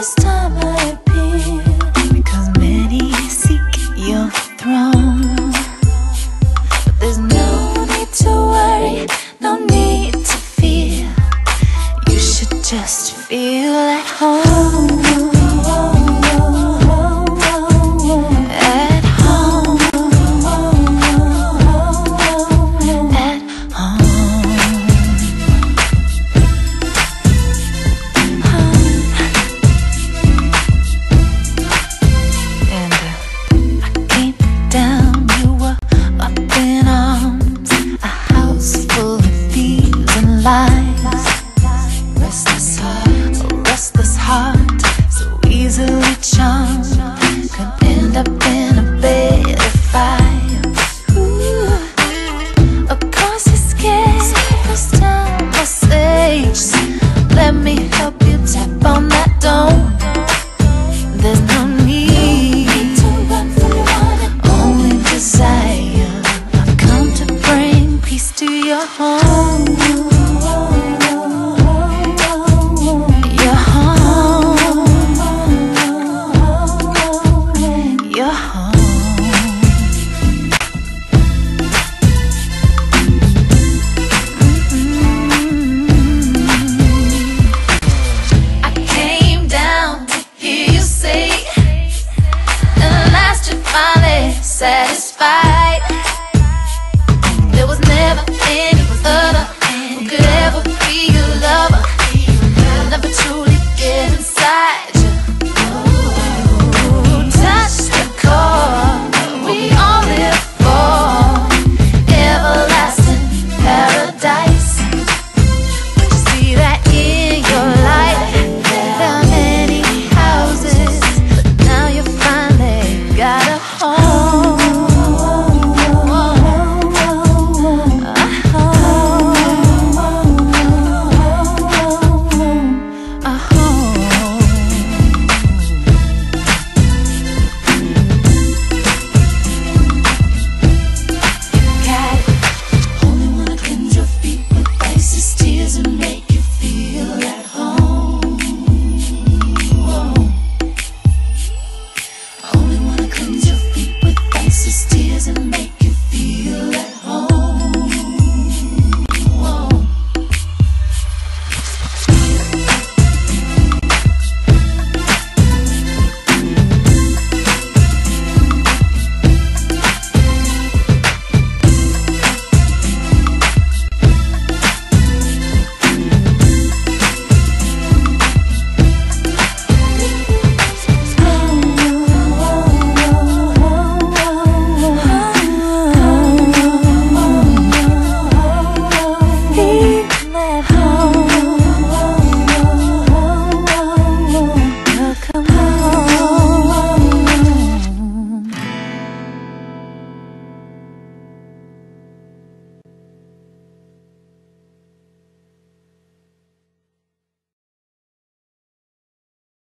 this time your home.